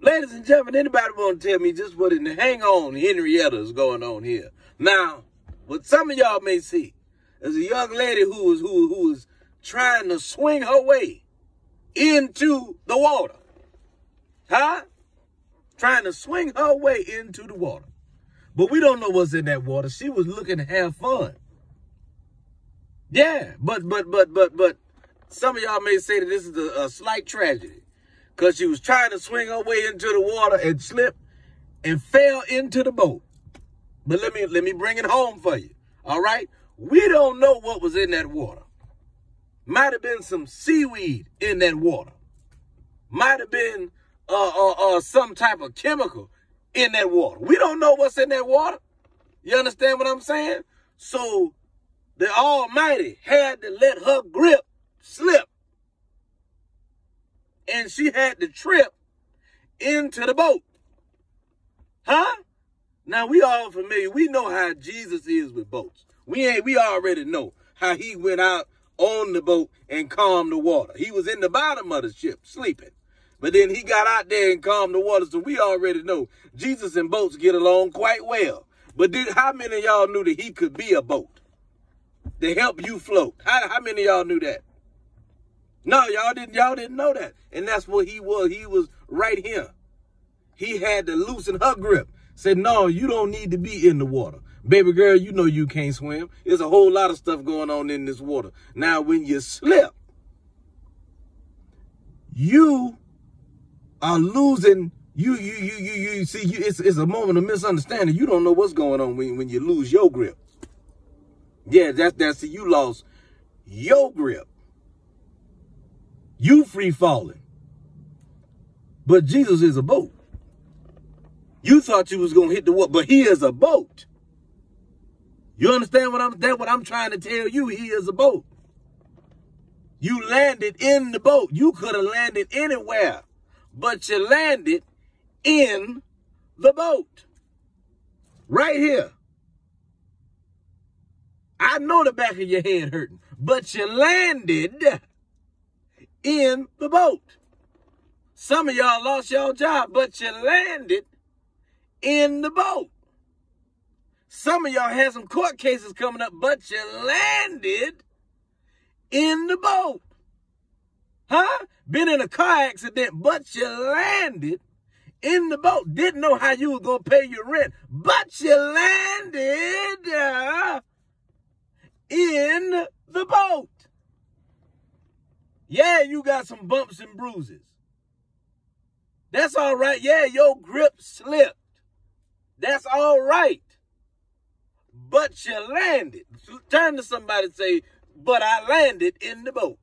Ladies and gentlemen, anybody want to tell me just what in the hang on Henrietta is going on here? Now, what some of y'all may see is a young lady who was who who was trying to swing her way into the water. Huh? Trying to swing her way into the water. But we don't know what's in that water. She was looking to have fun. Yeah, but but but but but some of y'all may say that this is a, a slight tragedy because she was trying to swing her way into the water and slipped and fell into the boat. But let me let me bring it home for you. All right, we don't know what was in that water. Might have been some seaweed in that water. Might have been uh, uh, uh, some type of chemical in that water. We don't know what's in that water. You understand what I'm saying? So the Almighty had to let her grip slip. And she had to trip into the boat. Huh? Now we all familiar. We know how Jesus is with boats. We ain't we already know how he went out on the boat and calmed the water. He was in the bottom of the ship sleeping. But then he got out there and calmed the water. So we already know Jesus and boats get along quite well. But did, how many of y'all knew that he could be a boat to help you float? How, how many of y'all knew that? No, y'all didn't. Y'all didn't know that. And that's what he was. He was right here. He had to loosen her grip. Said, no, you don't need to be in the water. Baby girl, you know you can't swim. There's a whole lot of stuff going on in this water. Now, when you slip, you are losing you you you you you see you it's it's a moment of misunderstanding. You don't know what's going on when, when you lose your grip. Yeah, that's that's you lost your grip. You free falling. But Jesus is a boat. You thought you was gonna hit the water, but he is a boat. You understand what I'm that what I'm trying to tell you? He is a boat. You landed in the boat. You could have landed anywhere but you landed in the boat. Right here. I know the back of your head hurting, but you landed in the boat. Some of y'all lost your job, but you landed in the boat. Some of y'all had some court cases coming up, but you landed in the boat. Huh? Been in a car accident, but you landed in the boat. Didn't know how you were going to pay your rent, but you landed uh, in the boat. Yeah, you got some bumps and bruises. That's all right. Yeah, your grip slipped. That's all right. But you landed. Turn to somebody and say, but I landed in the boat.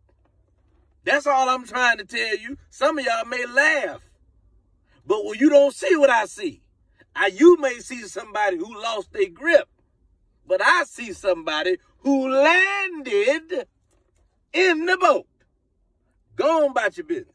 That's all I'm trying to tell you. Some of y'all may laugh, but when you don't see what I see, I, you may see somebody who lost their grip, but I see somebody who landed in the boat. Go on about your business.